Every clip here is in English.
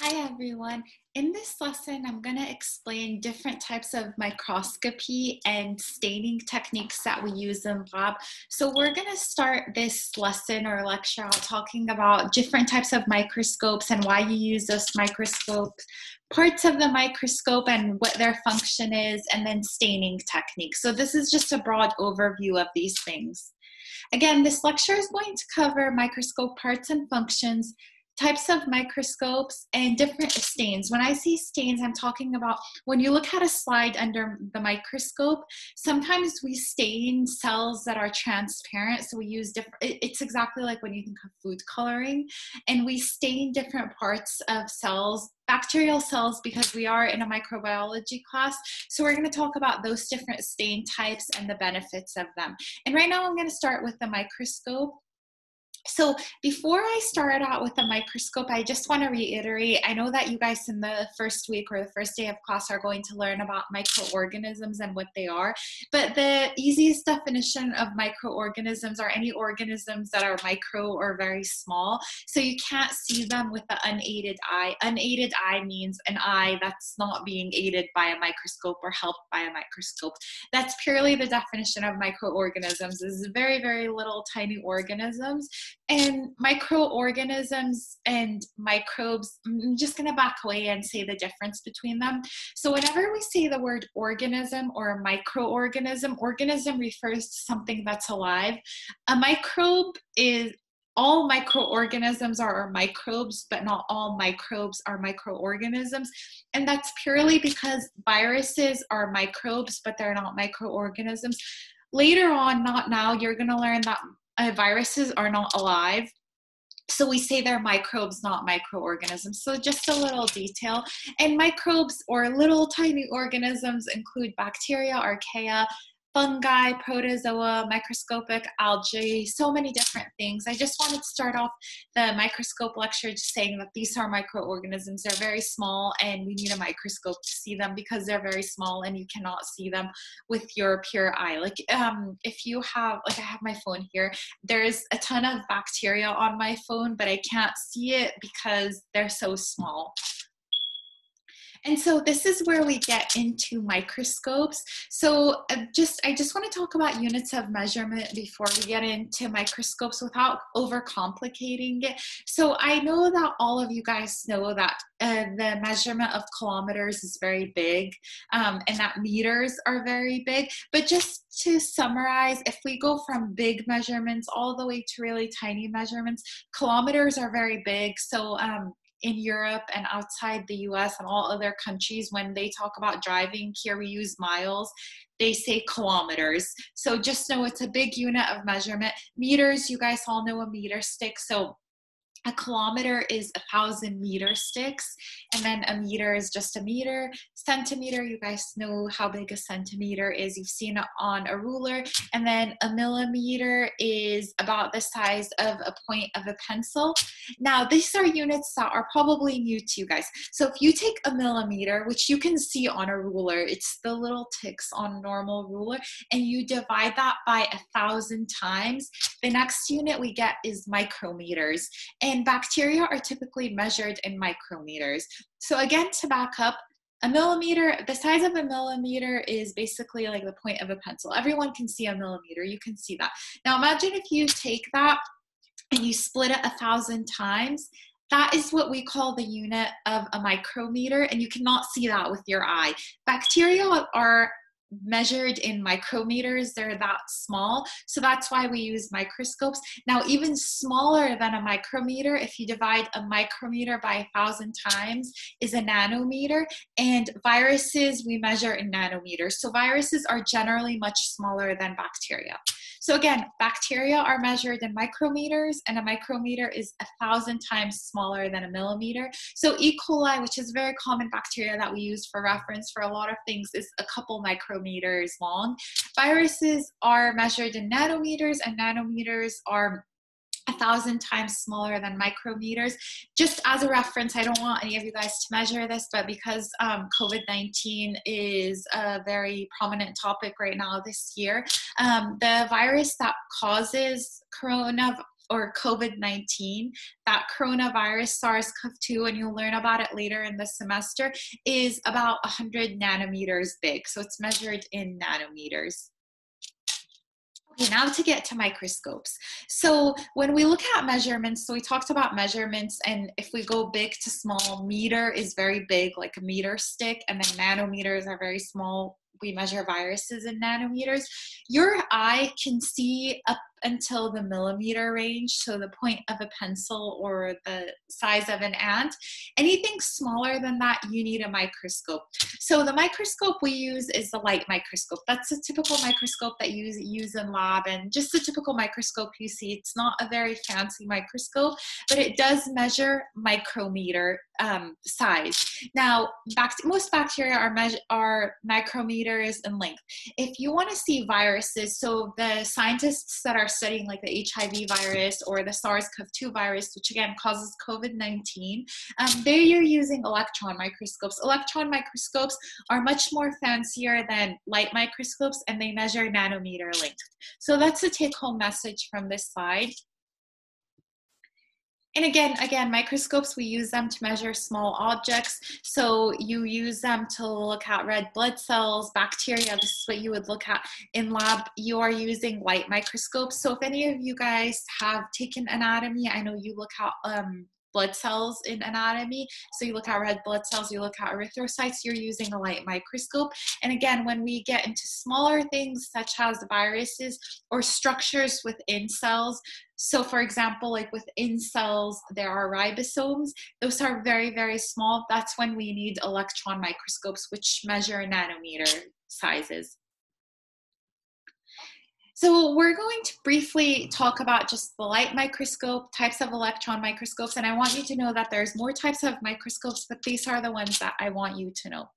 Hi everyone. In this lesson, I'm going to explain different types of microscopy and staining techniques that we use in lab. So we're going to start this lesson or lecture out talking about different types of microscopes and why you use those microscopes, parts of the microscope and what their function is, and then staining techniques. So this is just a broad overview of these things. Again, this lecture is going to cover microscope parts and functions, types of microscopes and different stains. When I say stains, I'm talking about when you look at a slide under the microscope, sometimes we stain cells that are transparent. So we use different, it's exactly like when you think of food coloring, and we stain different parts of cells bacterial cells because we are in a microbiology class. So we're going to talk about those different stain types and the benefits of them. And right now I'm going to start with the microscope. So before I start out with the microscope, I just want to reiterate, I know that you guys in the first week or the first day of class are going to learn about microorganisms and what they are, but the easiest definition of microorganisms are any organisms that are micro or very small. So you can't see them with the unaided eye. Unaided eye means an eye that's not being aided by a microscope or helped by a microscope. That's purely the definition of microorganisms is very, very little tiny organisms and microorganisms and microbes, I'm just going to back away and say the difference between them. So, whenever we say the word organism or microorganism, organism refers to something that's alive. A microbe is all microorganisms are microbes, but not all microbes are microorganisms. And that's purely because viruses are microbes, but they're not microorganisms. Later on, not now, you're going to learn that uh, viruses are not alive. So we say they're microbes, not microorganisms. So just a little detail. And microbes or little tiny organisms include bacteria, archaea, fungi, protozoa, microscopic algae, so many different things. I just wanted to start off the microscope lecture just saying that these are microorganisms. They're very small and we need a microscope to see them because they're very small and you cannot see them with your pure eye. Like um, if you have, like I have my phone here, there's a ton of bacteria on my phone, but I can't see it because they're so small. And so this is where we get into microscopes. So uh, just I just want to talk about units of measurement before we get into microscopes without overcomplicating it. So I know that all of you guys know that uh, the measurement of kilometers is very big um, and that meters are very big. But just to summarize, if we go from big measurements all the way to really tiny measurements, kilometers are very big. So um, in Europe and outside the US and all other countries, when they talk about driving, here we use miles, they say kilometers. So just know it's a big unit of measurement. Meters, you guys all know a meter stick. So a kilometer is a thousand meter sticks and then a meter is just a meter centimeter you guys know how big a centimeter is you've seen it on a ruler and then a millimeter is about the size of a point of a pencil. Now these are units that are probably new to you guys. So if you take a millimeter which you can see on a ruler it's the little ticks on normal ruler and you divide that by a thousand times the next unit we get is micrometers. And and bacteria are typically measured in micrometers. So again, to back up, a millimeter, the size of a millimeter is basically like the point of a pencil. Everyone can see a millimeter, you can see that. Now imagine if you take that and you split it a thousand times, that is what we call the unit of a micrometer, and you cannot see that with your eye. Bacteria are measured in micrometers. They're that small. So that's why we use microscopes. Now, even smaller than a micrometer, if you divide a micrometer by a thousand times, is a nanometer. And viruses we measure in nanometers. So viruses are generally much smaller than bacteria. So again, bacteria are measured in micrometers, and a micrometer is a thousand times smaller than a millimeter. So E. coli, which is a very common bacteria that we use for reference for a lot of things, is a couple micrometers long. Viruses are measured in nanometers, and nanometers are a thousand times smaller than micrometers. Just as a reference, I don't want any of you guys to measure this, but because um, COVID 19 is a very prominent topic right now this year, um, the virus that causes corona or COVID 19, that coronavirus, SARS CoV 2, and you'll learn about it later in the semester, is about 100 nanometers big. So it's measured in nanometers. Okay, now to get to microscopes. So when we look at measurements, so we talked about measurements, and if we go big to small, meter is very big, like a meter stick, and then nanometers are very small. We measure viruses in nanometers. Your eye can see up until the millimeter range, so the point of a pencil or the size of an ant. Anything smaller than that, you need a microscope. So the microscope we use is the light microscope. That's a typical microscope that you use in lab and just a typical microscope you see. It's not a very fancy microscope, but it does measure micrometer um, size. Now, bact- most bacteria are, are micrometers in length. If you want to see viruses, so the scientists that are studying like the HIV virus or the SARS-CoV-2 virus, which again causes COVID-19, um, there you're using electron microscopes. Electron microscopes are much more fancier than light microscopes and they measure nanometer length. So that's the take-home message from this slide and again, again, microscopes, we use them to measure small objects. So you use them to look at red blood cells, bacteria. This is what you would look at in lab. You are using light microscopes. So if any of you guys have taken anatomy, I know you look at um, blood cells in anatomy. So you look at red blood cells, you look at erythrocytes, you're using a light microscope. And again, when we get into smaller things such as viruses or structures within cells, so for example, like within cells, there are ribosomes. Those are very, very small. That's when we need electron microscopes, which measure nanometer sizes. So we're going to briefly talk about just the light microscope, types of electron microscopes, and I want you to know that there's more types of microscopes, but these are the ones that I want you to know.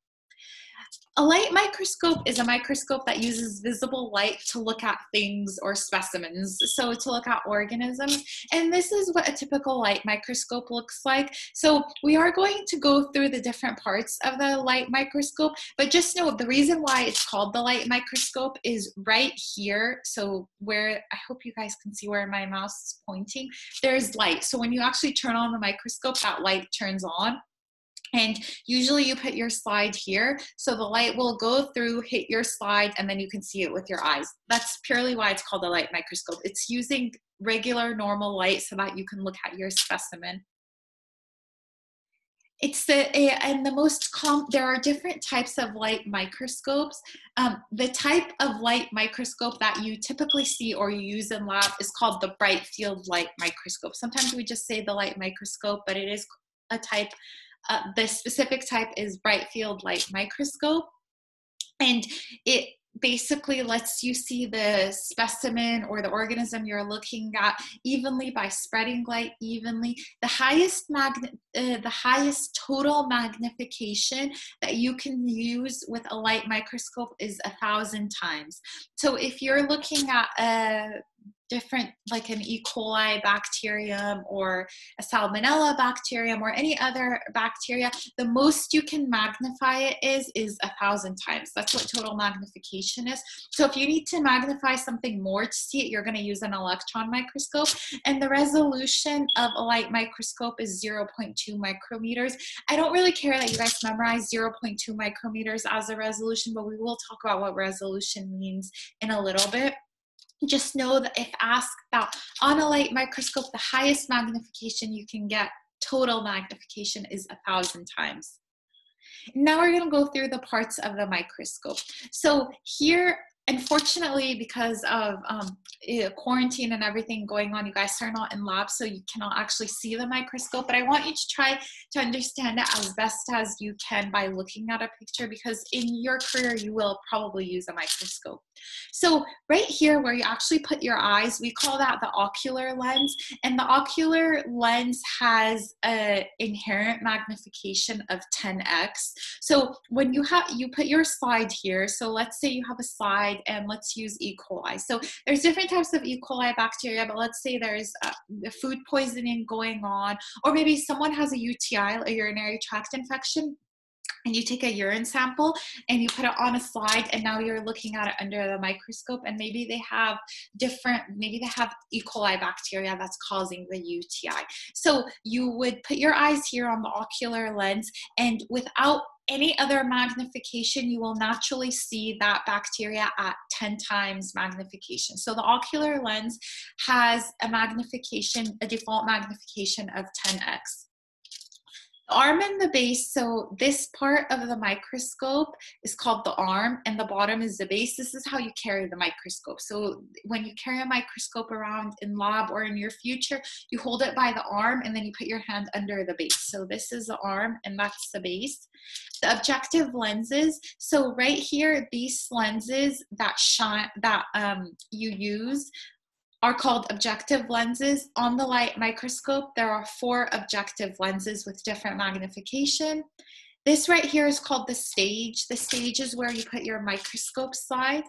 A light microscope is a microscope that uses visible light to look at things or specimens, so to look at organisms. And this is what a typical light microscope looks like. So we are going to go through the different parts of the light microscope, but just know the reason why it's called the light microscope is right here. So where, I hope you guys can see where my mouse is pointing, there's light. So when you actually turn on the microscope, that light turns on. And usually you put your slide here, so the light will go through, hit your slide, and then you can see it with your eyes. That's purely why it's called a light microscope. It's using regular normal light so that you can look at your specimen. It's the and the most com. There are different types of light microscopes. Um, the type of light microscope that you typically see or you use in lab is called the bright field light microscope. Sometimes we just say the light microscope, but it is a type uh, the specific type is bright field light microscope. And it basically lets you see the specimen or the organism you're looking at evenly by spreading light evenly the highest magn- uh, the highest total magnification that you can use with a light microscope is a thousand times so if you're looking at a different like an E. coli bacterium or a salmonella bacterium or any other bacteria, the most you can magnify it is is a thousand times. That's what total magnification is. So if you need to magnify something more to see it, you're going to use an electron microscope. And the resolution of a light microscope is 0.2 micrometers. I don't really care that you guys memorize 0.2 micrometers as a resolution, but we will talk about what resolution means in a little bit just know that if asked that on a light microscope, the highest magnification you can get, total magnification is a thousand times. Now we're gonna go through the parts of the microscope. So here unfortunately, because of um, quarantine and everything going on, you guys are not in lab, so you cannot actually see the microscope. But I want you to try to understand it as best as you can by looking at a picture, because in your career, you will probably use a microscope. So right here, where you actually put your eyes, we call that the ocular lens, and the ocular lens has an inherent magnification of 10x. So when you have you put your slide here, so let's say you have a slide and let's use E. coli. So there's different types of E. coli bacteria, but let's say there's uh, food poisoning going on, or maybe someone has a UTI, a urinary tract infection, and you take a urine sample and you put it on a slide and now you're looking at it under the microscope and maybe they have different maybe they have e coli bacteria that's causing the uti so you would put your eyes here on the ocular lens and without any other magnification, you will naturally see that bacteria at 10 times magnification. So the ocular lens has a magnification, a default magnification of 10x arm and the base so this part of the microscope is called the arm and the bottom is the base. This is how you carry the microscope. So when you carry a microscope around in lab or in your future you hold it by the arm and then you put your hand under the base. So this is the arm and that's the base. The objective lenses so right here these lenses that shine that um, you use are called objective lenses. On the light microscope, there are four objective lenses with different magnification. This right here is called the stage. The stage is where you put your microscope slide.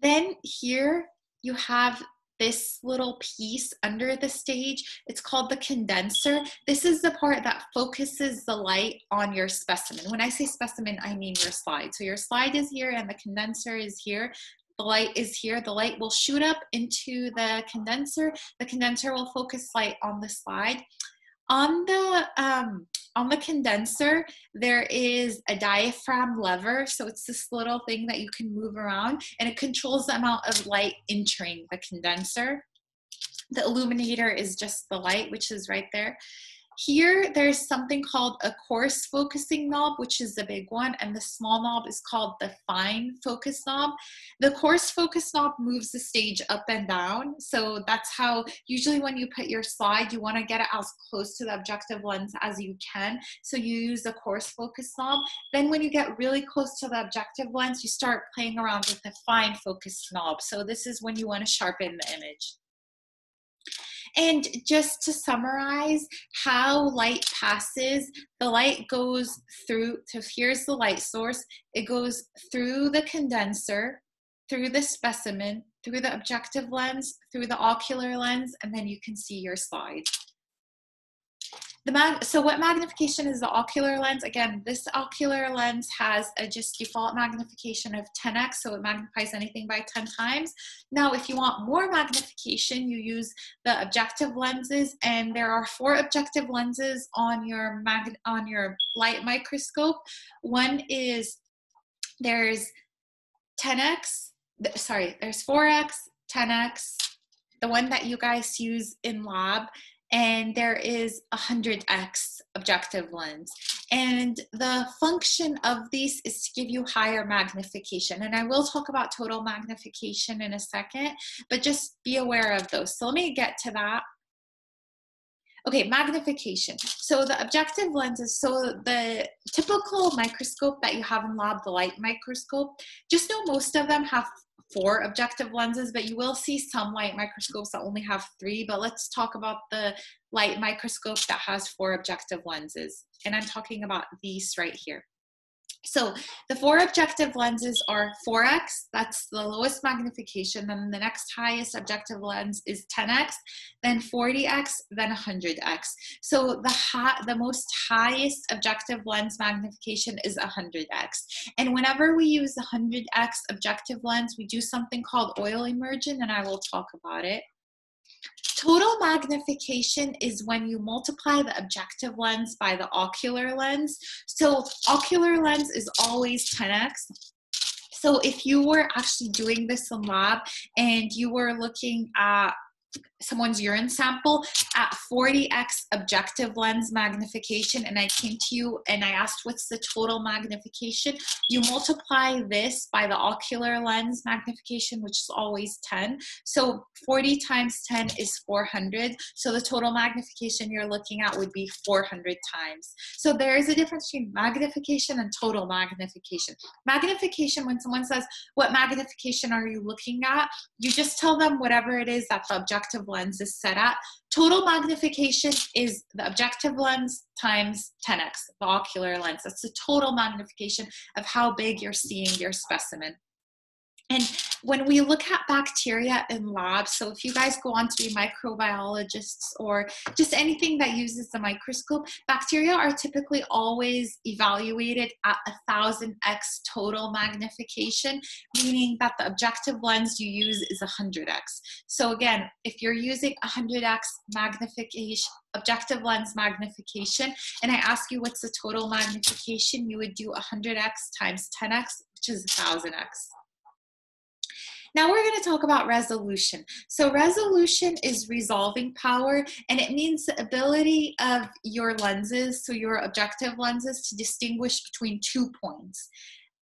Then here you have this little piece under the stage. It's called the condenser. This is the part that focuses the light on your specimen. When I say specimen, I mean your slide. So your slide is here and the condenser is here the light is here. The light will shoot up into the condenser. The condenser will focus light on the slide. On the um, on the condenser, there is a diaphragm lever. So it's this little thing that you can move around and it controls the amount of light entering the condenser. The illuminator is just the light, which is right there. Here, there's something called a coarse focusing knob, which is the big one, and the small knob is called the fine focus knob. The coarse focus knob moves the stage up and down. So that's how, usually when you put your slide, you wanna get it as close to the objective lens as you can. So you use the coarse focus knob. Then when you get really close to the objective lens, you start playing around with the fine focus knob. So this is when you wanna sharpen the image. And just to summarize how light passes, the light goes through, so here's the light source. It goes through the condenser, through the specimen, through the objective lens, through the ocular lens, and then you can see your slide. The mag so what magnification is the ocular lens? Again, this ocular lens has a just default magnification of 10x, so it magnifies anything by 10 times. Now, if you want more magnification, you use the objective lenses, and there are four objective lenses on your mag on your light microscope. One is there's 10x, sorry, there's 4x, 10x, the one that you guys use in lab, and there is a 100x objective lens. And the function of these is to give you higher magnification. And I will talk about total magnification in a second, but just be aware of those. So let me get to that. Okay, magnification. So the objective lenses, so the typical microscope that you have in lab, the light microscope, just know most of them have four objective lenses, but you will see some light microscopes that only have three. But let's talk about the light microscope that has four objective lenses. And I'm talking about these right here. So the four objective lenses are 4x, that's the lowest magnification. Then the next highest objective lens is 10x, then 40x, then 100x. So the the most highest objective lens magnification is 100x. And whenever we use the 100x objective lens, we do something called oil immersion, and I will talk about it. Total magnification is when you multiply the objective lens by the ocular lens. So ocular lens is always 10x. So if you were actually doing this in lab and you were looking at someone's urine sample at 40x objective lens magnification and I came to you and I asked what's the total magnification, you multiply this by the ocular lens magnification, which is always 10. So 40 times 10 is 400. So the total magnification you're looking at would be 400 times. So there is a difference between magnification and total magnification. Magnification, when someone says, what magnification are you looking at? You just tell them whatever it is that the objective lens is set at. Total magnification is the objective lens times 10x, the ocular lens. That's the total magnification of how big you're seeing your specimen. And when we look at bacteria in labs, so if you guys go on to be microbiologists or just anything that uses the microscope, bacteria are typically always evaluated at a thousand x total magnification, meaning that the objective lens you use is a 100x. So again, if you're using a 100x magnification, objective lens magnification, and I ask you what's the total magnification, you would do a 100x times 10x, which is a 1000x. Now we're going to talk about resolution. So resolution is resolving power and it means the ability of your lenses, so your objective lenses to distinguish between two points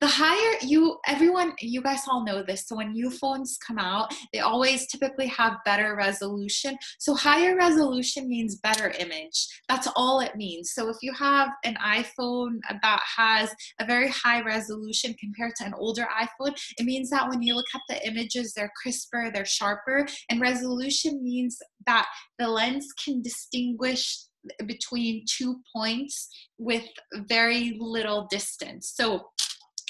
the higher you everyone you guys all know this so when new phones come out they always typically have better resolution. So higher resolution means better image. That's all it means. So if you have an iphone that has a very high resolution compared to an older iphone it means that when you look at the images they're crisper they're sharper. And resolution means that the lens can distinguish between two points with very little distance. So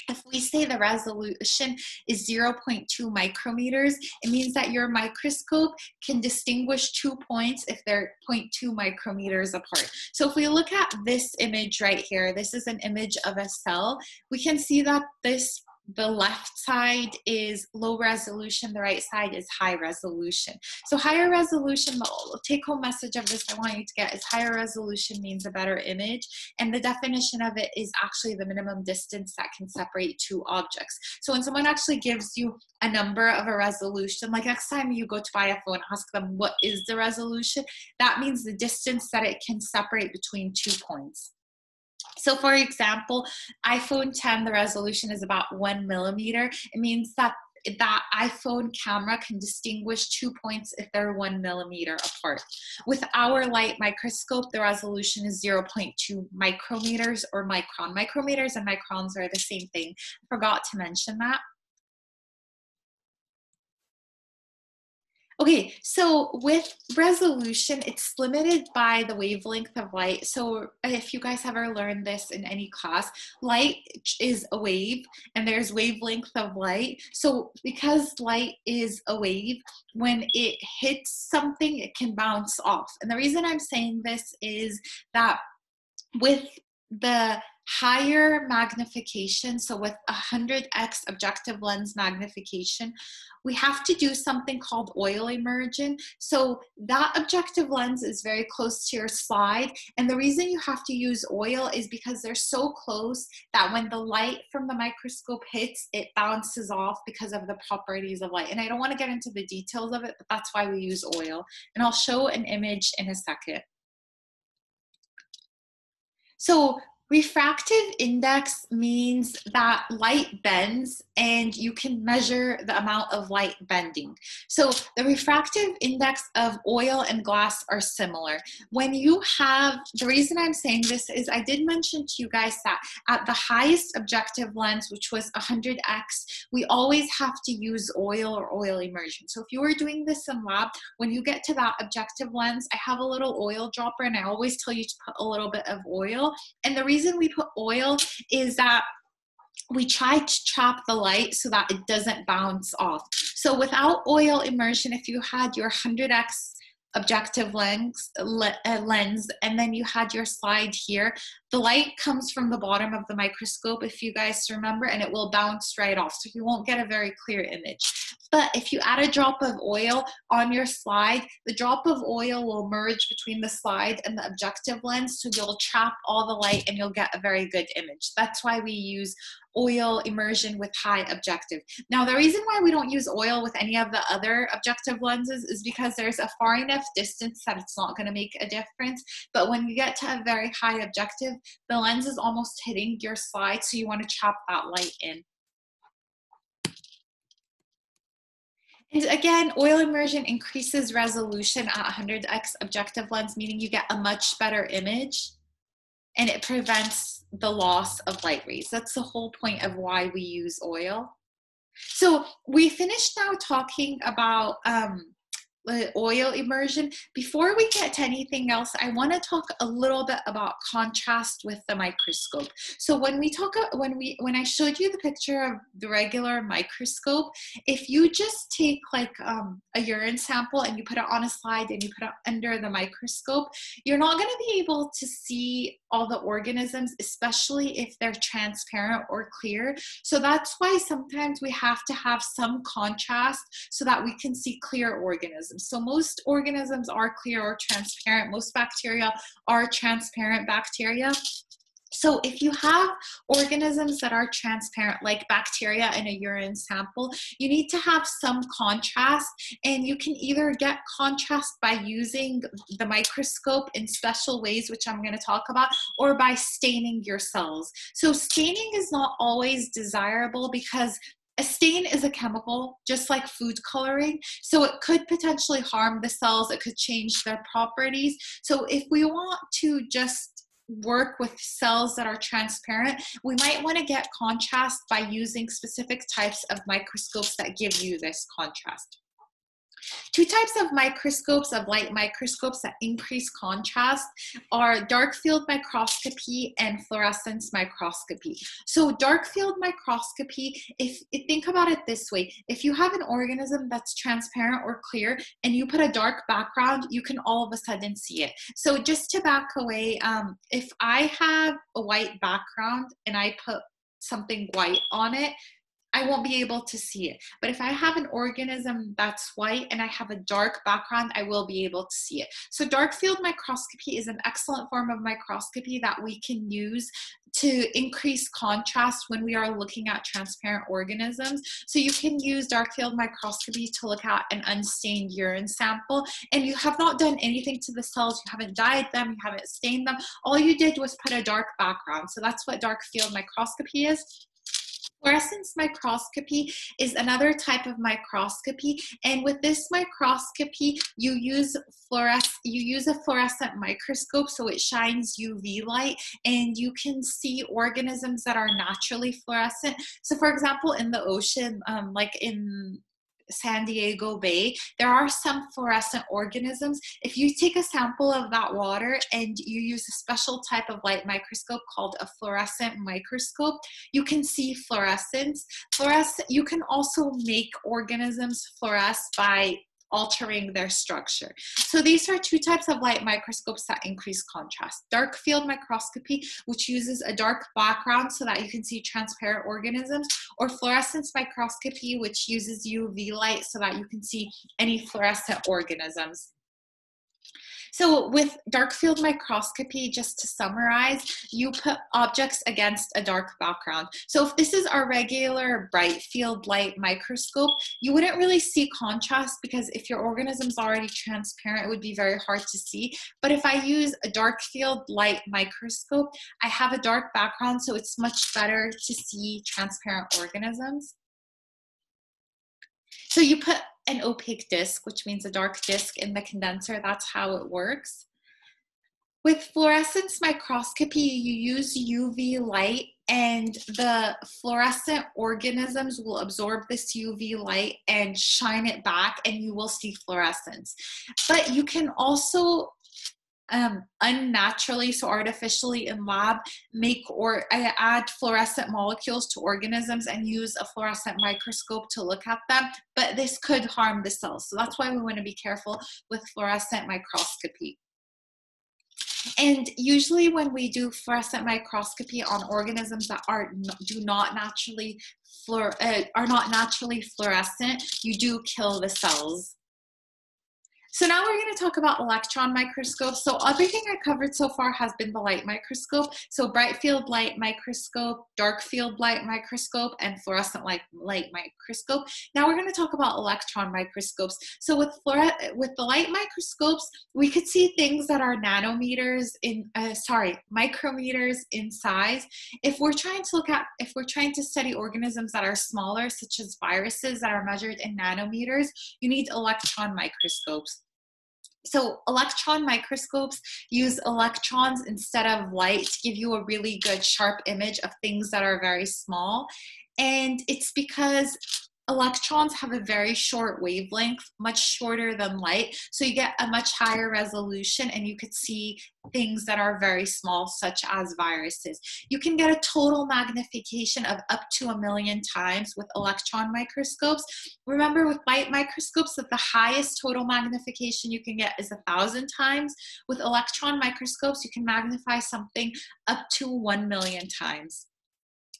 if we say the resolution is 0.2 micrometers, it means that your microscope can distinguish two points if they're 0.2 micrometers apart. So if we look at this image right here, this is an image of a cell, we can see that this the left side is low resolution, the right side is high resolution. So higher resolution, the take home message of this I want you to get is higher resolution means a better image. And the definition of it is actually the minimum distance that can separate two objects. So when someone actually gives you a number of a resolution, like next time you go to buy a phone, ask them what is the resolution, that means the distance that it can separate between two points. So for example, iPhone 10, the resolution is about one millimeter. It means that that iPhone camera can distinguish two points if they're one millimeter apart. With our light microscope, the resolution is 0.2 micrometers or micron. Micrometers and microns are the same thing. I forgot to mention that. Okay, so with resolution, it's limited by the wavelength of light. So if you guys ever learned this in any class, light is a wave and there's wavelength of light. So because light is a wave, when it hits something, it can bounce off. And the reason I'm saying this is that with the higher magnification, so with 100x objective lens magnification, we have to do something called oil immersion. So that objective lens is very close to your slide. And the reason you have to use oil is because they're so close that when the light from the microscope hits, it bounces off because of the properties of light. And I don't want to get into the details of it, but that's why we use oil. And I'll show an image in a second. So Refractive index means that light bends and you can measure the amount of light bending. So the refractive index of oil and glass are similar. When you have, the reason I'm saying this is I did mention to you guys that at the highest objective lens, which was 100x, we always have to use oil or oil immersion. So if you were doing this in lab, when you get to that objective lens, I have a little oil dropper and I always tell you to put a little bit of oil. And the reason we put oil is that we try to trap the light so that it doesn't bounce off. So without oil immersion, if you had your 100x objective lens, uh, lens and then you had your slide here the light comes from the bottom of the microscope if you guys remember and it will bounce right off so you won't get a very clear image but if you add a drop of oil on your slide the drop of oil will merge between the slide and the objective lens so you'll trap all the light and you'll get a very good image that's why we use oil immersion with high objective. Now, the reason why we don't use oil with any of the other objective lenses is because there's a far enough distance that it's not going to make a difference. But when you get to a very high objective, the lens is almost hitting your slide, so you want to chop that light in. And again, oil immersion increases resolution at 100x objective lens, meaning you get a much better image and it prevents the loss of light rays. That's the whole point of why we use oil. So we finished now talking about um, oil immersion. Before we get to anything else, I want to talk a little bit about contrast with the microscope. So when we talk, when we, when I showed you the picture of the regular microscope, if you just take like um, a urine sample and you put it on a slide and you put it under the microscope, you're not going to be able to see all the organisms, especially if they're transparent or clear. So that's why sometimes we have to have some contrast so that we can see clear organisms. So most organisms are clear or transparent. Most bacteria are transparent bacteria. So if you have organisms that are transparent, like bacteria in a urine sample, you need to have some contrast and you can either get contrast by using the microscope in special ways, which I'm gonna talk about, or by staining your cells. So staining is not always desirable because a stain is a chemical, just like food coloring. So it could potentially harm the cells, it could change their properties. So if we want to just work with cells that are transparent, we might want to get contrast by using specific types of microscopes that give you this contrast. Two types of microscopes, of light microscopes that increase contrast are dark field microscopy and fluorescence microscopy. So dark field microscopy, if, think about it this way, if you have an organism that's transparent or clear and you put a dark background, you can all of a sudden see it. So just to back away, um, if I have a white background and I put something white on it, I won't be able to see it. But if I have an organism that's white and I have a dark background, I will be able to see it. So dark field microscopy is an excellent form of microscopy that we can use to increase contrast when we are looking at transparent organisms. So you can use dark field microscopy to look at an unstained urine sample and you have not done anything to the cells, you haven't dyed them, you haven't stained them. All you did was put a dark background. So that's what dark field microscopy is. Fluorescence microscopy is another type of microscopy, and with this microscopy, you use fluores- you use a fluorescent microscope, so it shines UV light, and you can see organisms that are naturally fluorescent. So, for example, in the ocean, um, like in San Diego Bay, there are some fluorescent organisms. If you take a sample of that water and you use a special type of light microscope called a fluorescent microscope, you can see fluorescence. Fluorescent, you can also make organisms fluoresce by altering their structure. So these are two types of light microscopes that increase contrast. Dark field microscopy, which uses a dark background so that you can see transparent organisms, or fluorescence microscopy, which uses UV light so that you can see any fluorescent organisms. So with dark field microscopy, just to summarize, you put objects against a dark background. So if this is our regular bright field light microscope, you wouldn't really see contrast because if your organism is already transparent, it would be very hard to see. But if I use a dark field light microscope, I have a dark background, so it's much better to see transparent organisms. So you put an opaque disk, which means a dark disk in the condenser. That's how it works. With fluorescence microscopy, you use UV light and the fluorescent organisms will absorb this UV light and shine it back and you will see fluorescence. But you can also um, unnaturally, so artificially in lab, make or add fluorescent molecules to organisms and use a fluorescent microscope to look at them, but this could harm the cells. So that's why we want to be careful with fluorescent microscopy. And usually when we do fluorescent microscopy on organisms that are do not naturally fluor, uh, are not naturally fluorescent, you do kill the cells. So now we're going to talk about electron microscopes. So everything I covered so far has been the light microscope. So bright field light microscope, dark field light microscope, and fluorescent light, light microscope. Now we're going to talk about electron microscopes. So with with the light microscopes, we could see things that are nanometers in, uh, sorry, micrometers in size. If we're trying to look at, if we're trying to study organisms that are smaller, such as viruses that are measured in nanometers, you need electron microscopes. So electron microscopes use electrons instead of light to give you a really good sharp image of things that are very small. And it's because electrons have a very short wavelength, much shorter than light. So you get a much higher resolution and you could see things that are very small, such as viruses. You can get a total magnification of up to a million times with electron microscopes. Remember with light microscopes that the highest total magnification you can get is a thousand times. With electron microscopes, you can magnify something up to one million times.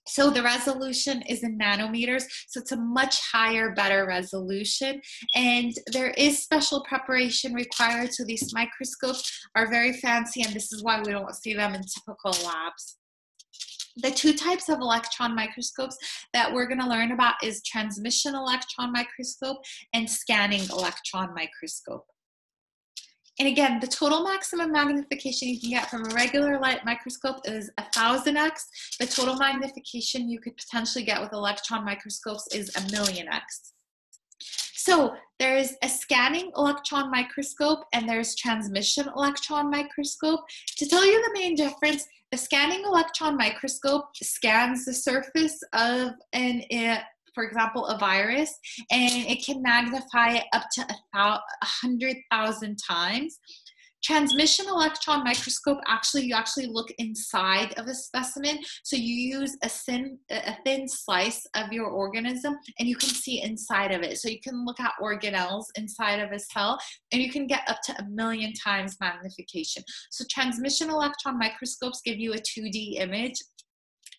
So the resolution is in nanometers, so it's a much higher, better resolution. And there is special preparation required, so these microscopes are very fancy, and this is why we don't see them in typical labs. The two types of electron microscopes that we're going to learn about is transmission electron microscope and scanning electron microscope. And again, the total maximum magnification you can get from a regular light microscope is 1000x. The total magnification you could potentially get with electron microscopes is a million x. So there's a scanning electron microscope and there's transmission electron microscope. To tell you the main difference, a scanning electron microscope scans the surface of an for example, a virus, and it can magnify it up to a hundred thousand times. Transmission electron microscope actually you actually look inside of a specimen, so you use a thin a thin slice of your organism, and you can see inside of it. So you can look at organelles inside of a cell, and you can get up to a million times magnification. So transmission electron microscopes give you a 2D image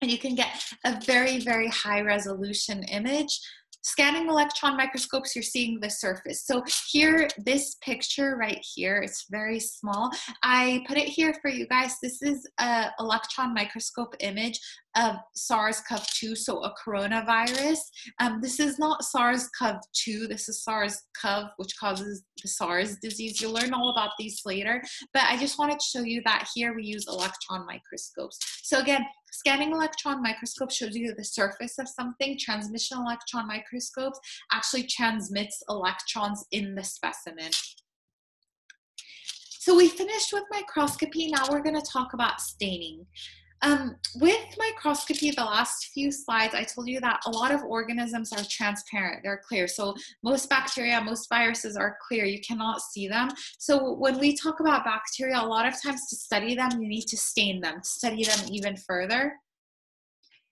and you can get a very, very high resolution image. Scanning electron microscopes, you're seeing the surface. So here, this picture right here, it's very small. I put it here for you guys. This is an electron microscope image of SARS-CoV-2, so a coronavirus. Um, this is not SARS-CoV-2, this is SARS-CoV, which causes the SARS disease. You'll learn all about these later, but I just wanted to show you that here we use electron microscopes. So again, scanning electron microscope shows you the surface of something. Transmission electron microscopes actually transmits electrons in the specimen. So we finished with microscopy. Now we're going to talk about staining. Um, with microscopy, the last few slides, I told you that a lot of organisms are transparent, they're clear. So most bacteria, most viruses are clear, you cannot see them. So when we talk about bacteria, a lot of times to study them, you need to stain them, to study them even further.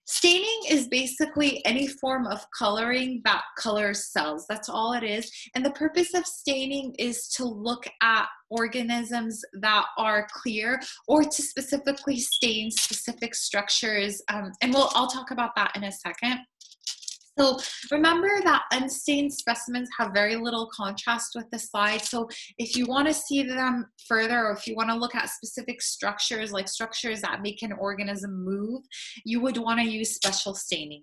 Staining is basically any form of coloring that colors cells. That's all it is. And the purpose of staining is to look at organisms that are clear or to specifically stain specific structures. Um, and we'll, I'll talk about that in a second. So remember that unstained specimens have very little contrast with the slide. So if you want to see them further or if you want to look at specific structures like structures that make an organism move, you would want to use special staining.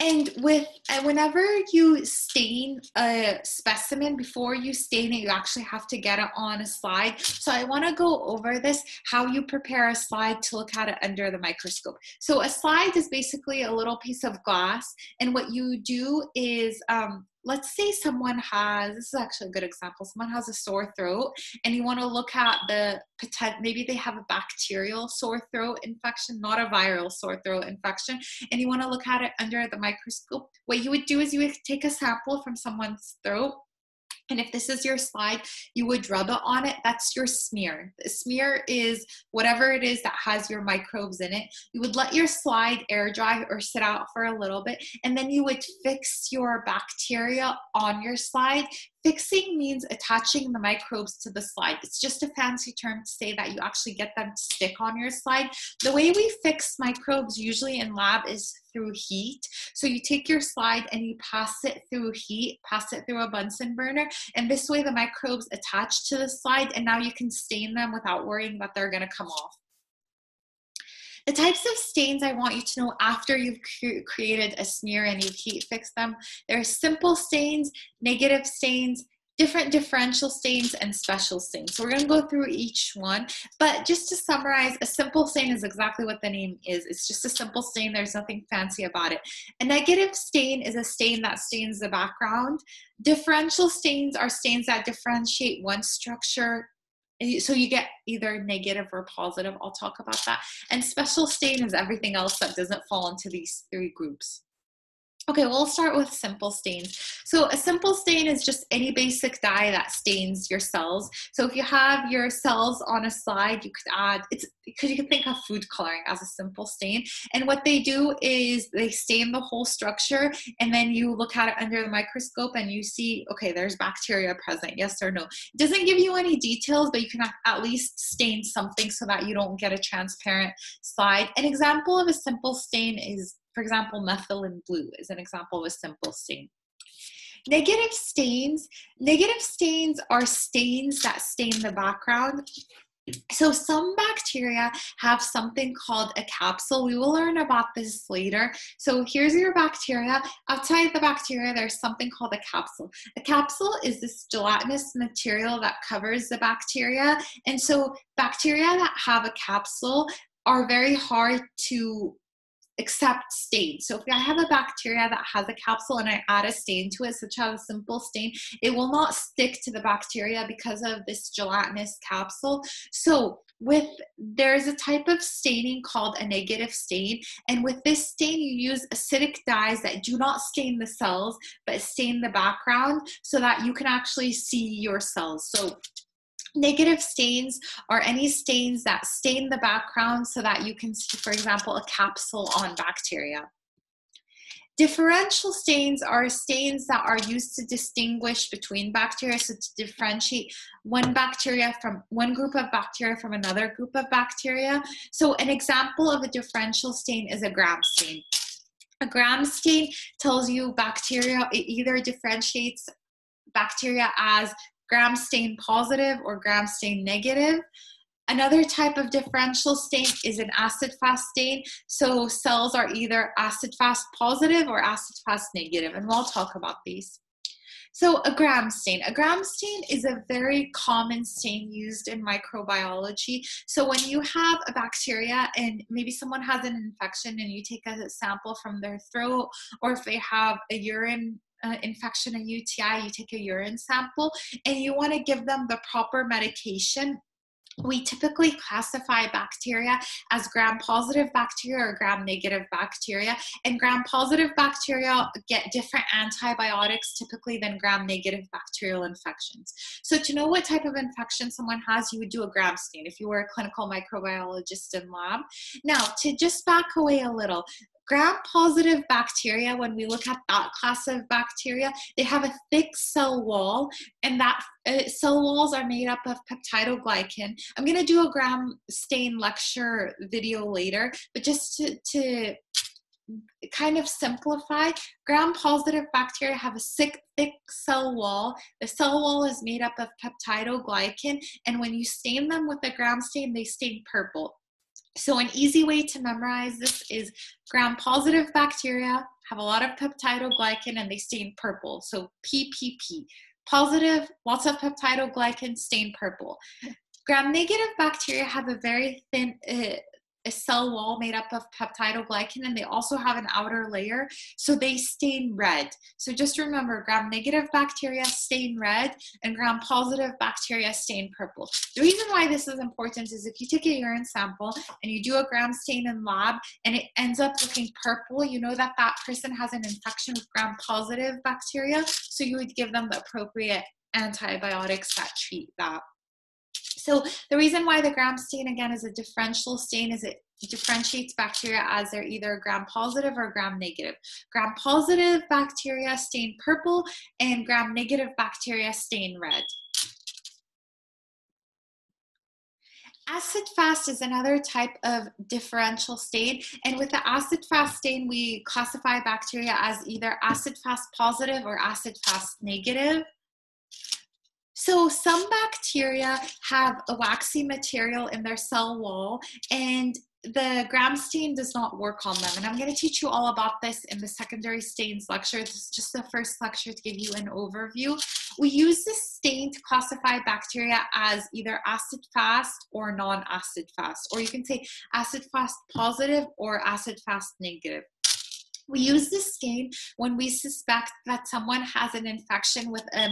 And with and whenever you stain a specimen, before you stain it, you actually have to get it on a slide. So I want to go over this, how you prepare a slide to look at it under the microscope. So a slide is basically a little piece of glass, and what you do is um, let's say someone has this is actually a good example someone has a sore throat and you want to look at the potential maybe they have a bacterial sore throat infection not a viral sore throat infection and you want to look at it under the microscope. What you would do is you would take a sample from someone's throat and if this is your slide, you would rub it on it. That's your smear. The smear is whatever it is that has your microbes in it. You would let your slide air dry or sit out for a little bit, and then you would fix your bacteria on your slide Fixing means attaching the microbes to the slide. It's just a fancy term to say that you actually get them to stick on your slide. The way we fix microbes usually in lab is through heat. So you take your slide and you pass it through heat, pass it through a Bunsen burner, and this way the microbes attach to the slide and now you can stain them without worrying that they're gonna come off. The types of stains I want you to know after you've created a smear and you've heat fixed them, there are simple stains, negative stains, different differential stains and special stains. So we're going to go through each one, but just to summarize, a simple stain is exactly what the name is. It's just a simple stain. There's nothing fancy about it. A negative stain is a stain that stains the background. Differential stains are stains that differentiate one structure so you get either negative or positive. I'll talk about that. And special stain is everything else that doesn't fall into these three groups. Okay, we'll start with simple stains. So a simple stain is just any basic dye that stains your cells. So if you have your cells on a slide, you could add, it's because you can think of food coloring as a simple stain. And what they do is they stain the whole structure and then you look at it under the microscope and you see, okay, there's bacteria present, yes or no. It doesn't give you any details, but you can at least stain something so that you don't get a transparent slide. An example of a simple stain is for example, methylene blue is an example of a simple stain. Negative stains, negative stains are stains that stain the background. So some bacteria have something called a capsule. We will learn about this later. So here's your bacteria. Outside the bacteria, there's something called a capsule. A capsule is this gelatinous material that covers the bacteria. And so bacteria that have a capsule are very hard to accept stains. So if I have a bacteria that has a capsule and I add a stain to it, such as a simple stain, it will not stick to the bacteria because of this gelatinous capsule. So with there's a type of staining called a negative stain and with this stain you use acidic dyes that do not stain the cells but stain the background so that you can actually see your cells so Negative stains are any stains that stain the background so that you can see, for example, a capsule on bacteria. Differential stains are stains that are used to distinguish between bacteria, so to differentiate one bacteria from one group of bacteria from another group of bacteria. So an example of a differential stain is a gram stain. A gram stain tells you bacteria, it either differentiates bacteria as gram stain positive or gram stain negative. Another type of differential stain is an acid fast stain. So cells are either acid fast positive or acid fast negative, and we'll talk about these. So a gram stain. A gram stain is a very common stain used in microbiology. So when you have a bacteria and maybe someone has an infection and you take a sample from their throat or if they have a urine uh, infection, and UTI, you take a urine sample and you want to give them the proper medication we typically classify bacteria as gram positive bacteria or gram negative bacteria and gram positive bacteria get different antibiotics typically than gram negative bacterial infections. So to know what type of infection someone has you would do a gram stain if you were a clinical microbiologist in lab. Now to just back away a little gram positive bacteria, when we look at that class of bacteria, they have a thick cell wall, and that uh, cell walls are made up of peptidoglycan. I'm going to do a gram stain lecture video later, but just to, to kind of simplify, gram positive bacteria have a thick, thick cell wall. The cell wall is made up of peptidoglycan, and when you stain them with a gram stain, they stain purple. So an easy way to memorize this is gram-positive bacteria have a lot of peptidoglycan and they stain purple. So PPP. Positive, lots of peptidoglycan stain purple. Gram-negative bacteria have a very thin, uh, a cell wall made up of peptidoglycan and they also have an outer layer so they stain red. So just remember gram negative bacteria stain red and gram positive bacteria stain purple. The reason why this is important is if you take a urine sample and you do a gram stain in lab and it ends up looking purple you know that that person has an infection with gram positive bacteria so you would give them the appropriate antibiotics that treat that so the reason why the gram stain again is a differential stain is it differentiates bacteria as they're either gram positive or gram negative. Gram positive bacteria stain purple and gram negative bacteria stain red. Acid fast is another type of differential stain. And with the acid fast stain, we classify bacteria as either acid fast positive or acid fast negative. So some bacteria have a waxy material in their cell wall and the gram stain does not work on them. And I'm going to teach you all about this in the secondary stains lecture. This is just the first lecture to give you an overview. We use this stain to classify bacteria as either acid fast or non-acid fast, or you can say acid fast positive or acid fast negative. We use this stain when we suspect that someone has an infection with a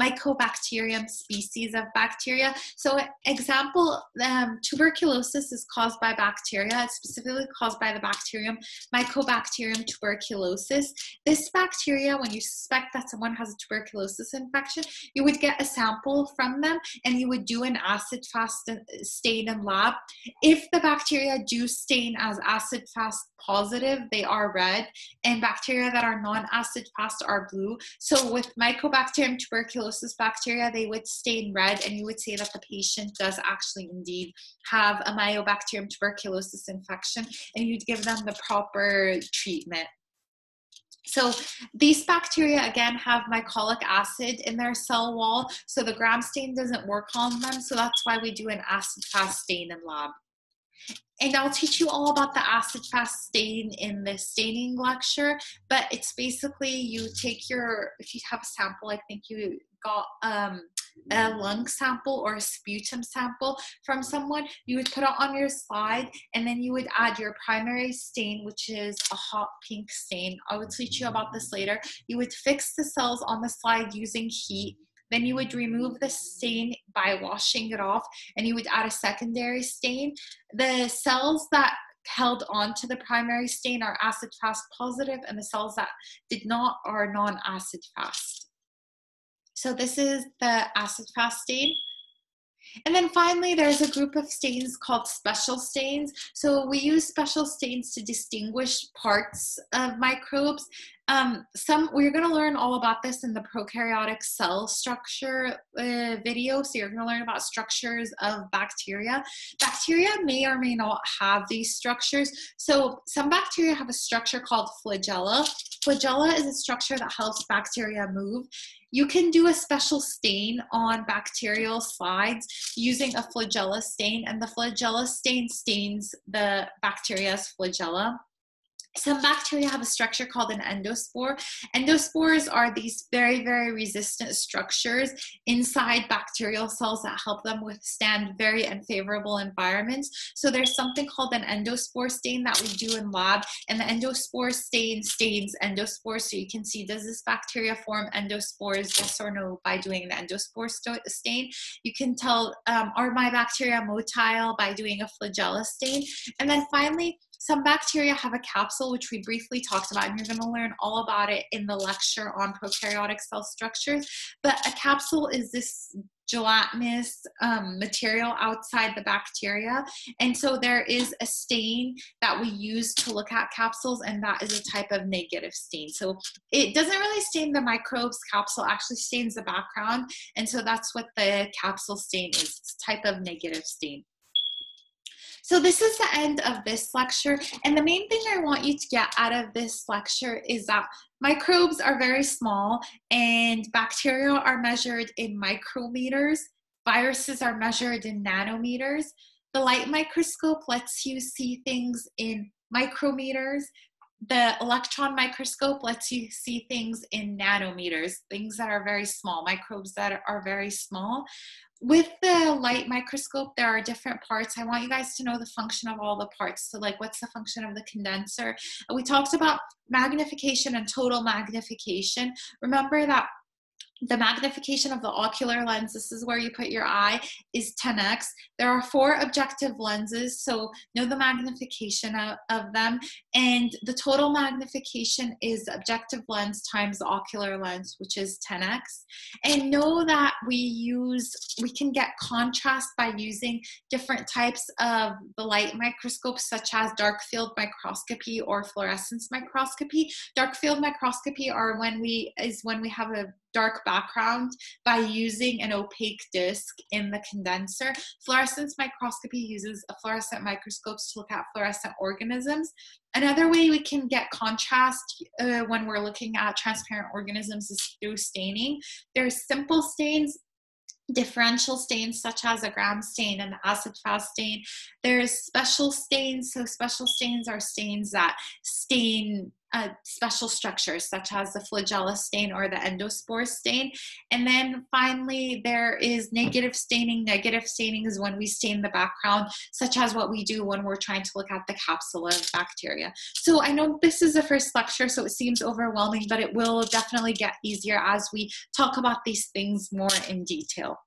mycobacterium species of bacteria. So, example, um, tuberculosis is caused by bacteria. It's specifically caused by the bacterium Mycobacterium tuberculosis. This bacteria, when you suspect that someone has a tuberculosis infection, you would get a sample from them and you would do an acid fast stain in lab. If the bacteria do stain as acid fast positive, they are red, and bacteria that are non acid fast are blue. So, with Mycobacterium tuberculosis bacteria, they would stain red, and you would say that the patient does actually indeed have a Mycobacterium tuberculosis infection, and you'd give them the proper treatment. So these bacteria again have mycolic acid in their cell wall, so the gram stain doesn't work on them. So that's why we do an acid fast stain in lab and I'll teach you all about the acid fast stain in the staining lecture. But it's basically you take your, if you have a sample, I think you got um, a lung sample or a sputum sample from someone, you would put it on your slide and then you would add your primary stain, which is a hot pink stain. I will teach you about this later. You would fix the cells on the slide using heat then you would remove the stain by washing it off and you would add a secondary stain. The cells that held on to the primary stain are acid fast positive and the cells that did not are non-acid fast. So this is the acid fast stain. And then finally, there's a group of stains called special stains. So we use special stains to distinguish parts of microbes. Um, some we're going to learn all about this in the prokaryotic cell structure uh, video. So you're going to learn about structures of bacteria. Bacteria may or may not have these structures. So some bacteria have a structure called flagella. Flagella is a structure that helps bacteria move. You can do a special stain on bacterial slides using a flagella stain, and the flagella stain stains the bacteria's flagella some bacteria have a structure called an endospore. Endospores are these very, very resistant structures inside bacterial cells that help them withstand very unfavorable environments. So there's something called an endospore stain that we do in lab, and the endospore stain stains endospores. So you can see, does this bacteria form endospores, yes or no, by doing the endospore stain. You can tell, um, are my bacteria motile by doing a flagella stain. And then finally, some bacteria have a capsule, which we briefly talked about, and you're going to learn all about it in the lecture on prokaryotic cell structures. But a capsule is this gelatinous um, material outside the bacteria. And so there is a stain that we use to look at capsules, and that is a type of negative stain. So it doesn't really stain the microbes, capsule actually stains the background. And so that's what the capsule stain is, it's type of negative stain. So this is the end of this lecture. And the main thing I want you to get out of this lecture is that microbes are very small and bacteria are measured in micrometers. Viruses are measured in nanometers. The light microscope lets you see things in micrometers. The electron microscope lets you see things in nanometers, things that are very small, microbes that are very small with the light microscope, there are different parts. I want you guys to know the function of all the parts. So like what's the function of the condenser? We talked about magnification and total magnification. Remember that the magnification of the ocular lens, this is where you put your eye, is 10x. There are four objective lenses, so know the magnification of, of, them. And the total magnification is objective lens times the ocular lens, which is 10x. And know that we use, we can get contrast by using different types of the light microscopes, such as dark field microscopy or fluorescence microscopy. Dark field microscopy are when we, is when we have a dark background by using an opaque disc in the condenser. Fluorescence microscopy uses a fluorescent microscopes to look at fluorescent organisms. Another way we can get contrast uh, when we're looking at transparent organisms is through staining. There's simple stains differential stains such as a gram stain and the acid fast stain. There's special stains. So special stains are stains that stain uh, special structures such as the flagella stain or the endospore stain. And then finally, there is negative staining. Negative staining is when we stain the background, such as what we do when we're trying to look at the capsule of bacteria. So I know this is the first lecture, so it seems overwhelming, but it will definitely get easier as we talk about these things more in detail.